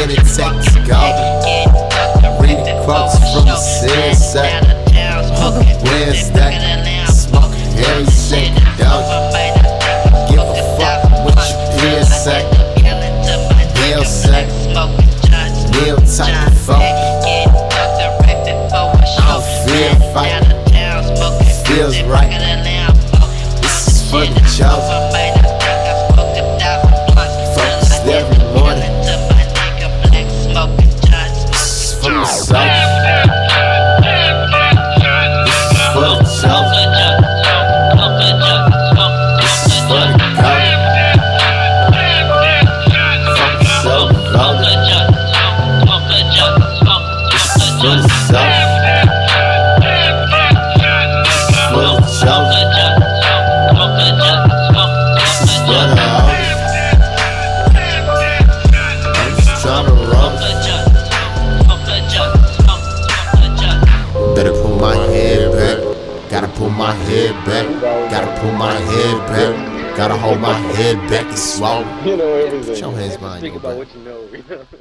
and it takes go. Reading quotes from the sunset. Wednesday, smoking every. Give a fuck what you say. They'll say, type of fuck. I. Feels right. This is for the chosen. My head back. Gotta pull my head back. Gotta hold my head back and swallow. You know everything. Show hands behind Think about what you know. You know?